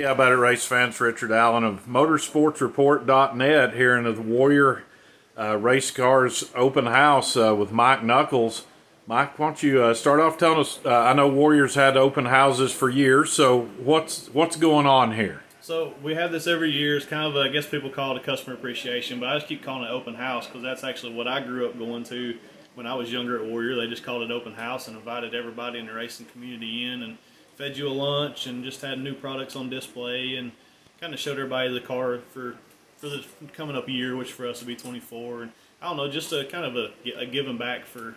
Yeah, about it, race fans. Richard Allen of Motorsportsreport.net here in the Warrior uh, Race Cars Open House uh, with Mike Nuchols. Mike, why don't you uh, start off telling us? Uh, I know Warriors had open houses for years, so what's what's going on here? So we have this every year. It's kind of, I guess people call it a customer appreciation, but I just keep calling it open house because that's actually what I grew up going to when I was younger at Warrior. They just called it open house and invited everybody in the racing community in and fed you a lunch and just had new products on display and kind of showed everybody the car for for the coming up year, which for us would be 24. And I don't know, just a kind of a, a giving back for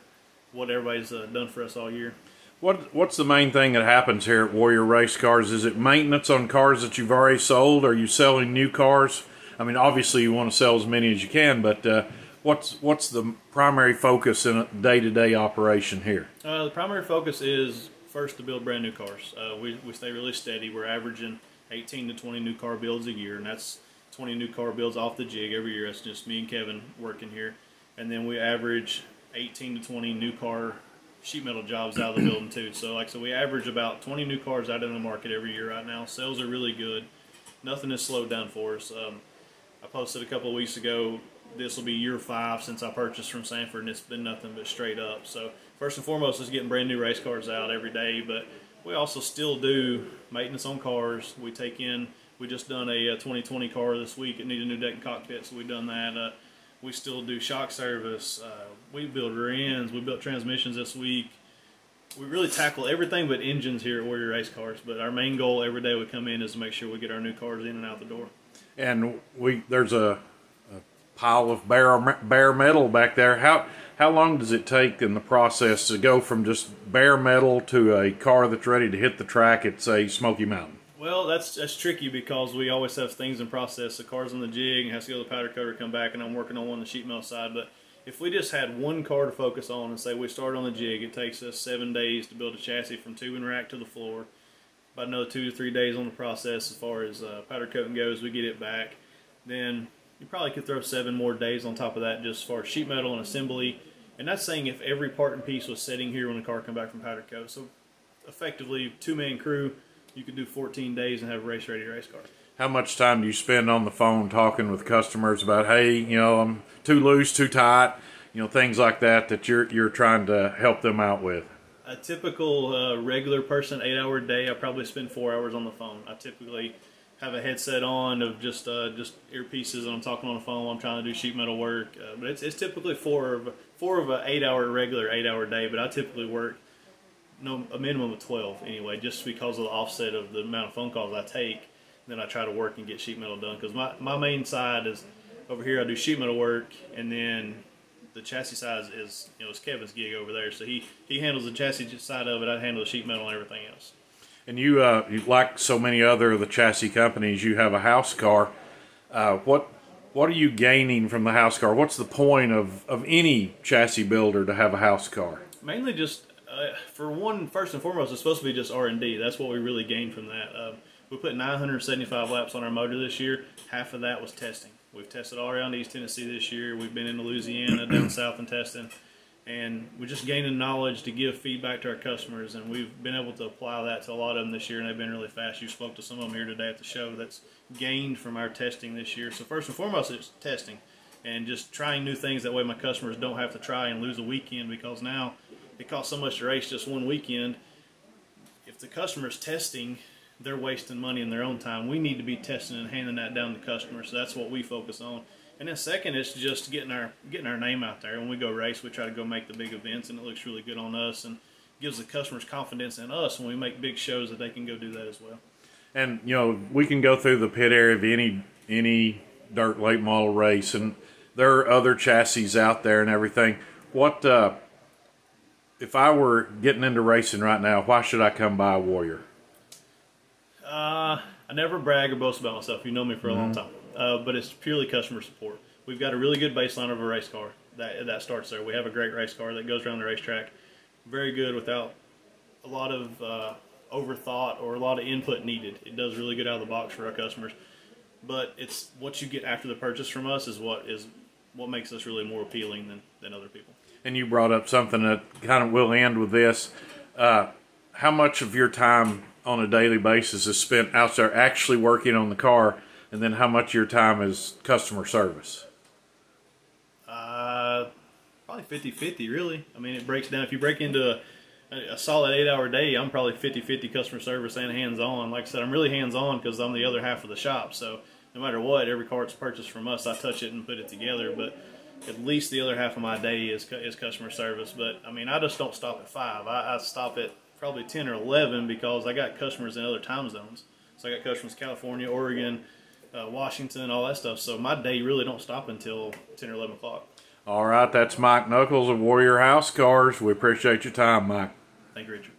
what everybody's uh, done for us all year. What What's the main thing that happens here at Warrior Race Cars? Is it maintenance on cars that you've already sold? Are you selling new cars? I mean, obviously you want to sell as many as you can, but uh, what's what's the primary focus in a day-to-day operation here? Uh, the primary focus is first to build brand new cars. Uh, we, we stay really steady. We're averaging 18 to 20 new car builds a year, and that's 20 new car builds off the jig every year. That's just me and Kevin working here. And then we average 18 to 20 new car sheet metal jobs out of the building too. So like so we average about 20 new cars out in the market every year right now. Sales are really good. Nothing has slowed down for us. Um, I posted a couple of weeks ago. This will be year five since I purchased from Sanford, and it's been nothing but straight up. So first and foremost is getting brand new race cars out every day, but we also still do maintenance on cars. We take in. We just done a, a 2020 car this week. It needed a new deck and cockpit, so we done that. Uh, we still do shock service. Uh, we build rear ends. We built transmissions this week. We really tackle everything but engines here at Warrior Race Cars. But our main goal every day we come in is to make sure we get our new cars in and out the door. And we there's a pile of bare bare metal back there. How how long does it take in the process to go from just bare metal to a car that's ready to hit the track at say Smoky Mountain? Well, that's that's tricky because we always have things in process. The car's on the jig and has to go to the powder coater, come back, and I'm working on one on the sheet metal side. But if we just had one car to focus on and say we start on the jig, it takes us seven days to build a chassis from tubing rack to the floor. About another two to three days on the process as far as uh, powder coating goes. We get it back. Then you probably could throw seven more days on top of that just as far as sheet metal and assembly. And that's saying if every part and piece was sitting here when the car come back from powder coat. So effectively, two-man crew you could do 14 days and have a race ready race car. How much time do you spend on the phone talking with customers about, hey, you know, I'm too loose, too tight, you know, things like that that you're you're trying to help them out with? A typical uh, regular person, eight-hour day, I probably spend four hours on the phone. I typically have a headset on of just uh, just earpieces, and I'm talking on the phone. I'm trying to do sheet metal work, uh, but it's, it's typically four of four of an eight-hour regular eight-hour day. But I typically work no a minimum of 12 anyway, just because of the offset of the amount of phone calls I take. Then I try to work and get sheet metal done because my, my main side is over here. I do sheet metal work, and then the chassis side is, is you know it's Kevin's gig over there. So he he handles the chassis side of it. I handle the sheet metal and everything else. And you, uh, like so many other of the chassis companies, you have a house car. Uh, what what are you gaining from the house car? What's the point of, of any chassis builder to have a house car? Mainly just uh, for one, first and foremost, it's supposed to be just R and D. That's what we really gained from that. Uh, we put 975 laps on our motor this year. Half of that was testing. We've tested all around East Tennessee this year. We've been in Louisiana, down south, and testing. And we're just gaining knowledge to give feedback to our customers, and we've been able to apply that to a lot of them this year, and they've been really fast. You spoke to some of them here today at the show that's gained from our testing this year. So first and foremost, it's testing and just trying new things. That way my customers don't have to try and lose a weekend because now – it costs so much to race just one weekend. If the customer's testing, they're wasting money in their own time. We need to be testing and handing that down to customers. So that's what we focus on. And then second is just getting our getting our name out there. When we go race, we try to go make the big events, and it looks really good on us and gives the customers confidence in us when we make big shows that they can go do that as well. And you know, we can go through the pit area of any any dirt late model race, and there are other chassis out there and everything. What uh, if I were getting into racing right now, why should I come by a Warrior? Uh, I never brag or boast about myself. You know me for a mm-hmm. long time. Uh, but it's purely customer support. We've got a really good baseline of a race car that that starts there. We have a great race car that goes around the racetrack, very good without a lot of uh, overthought or a lot of input needed. It does really good out of the box for our customers. But it's what you get after the purchase from us is what is what makes us really more appealing than, than other people and you brought up something that kind of will end with this. Uh, how much of your time on a daily basis is spent out there actually working on the car, and then how much of your time is customer service? Uh, probably 50-50, really. I mean, it breaks down. If you break into a, a solid eight-hour day, I'm probably 50-50 customer service and hands-on. Like I said, I'm really hands-on because I'm the other half of the shop. So no matter what, every car purchased from us, I touch it and put it together. But at least the other half of my day is is customer service. But I mean, I just don't stop at five. I, I stop at probably 10 or 11 because I got customers in other time zones. So I got customers in California, Oregon, uh, Washington, all that stuff. So my day really don't stop until 10 or 11 o'clock. All right, that's Mike Nuchols of Warrior House Cars. We appreciate your time, Mike. Thank you, Richard.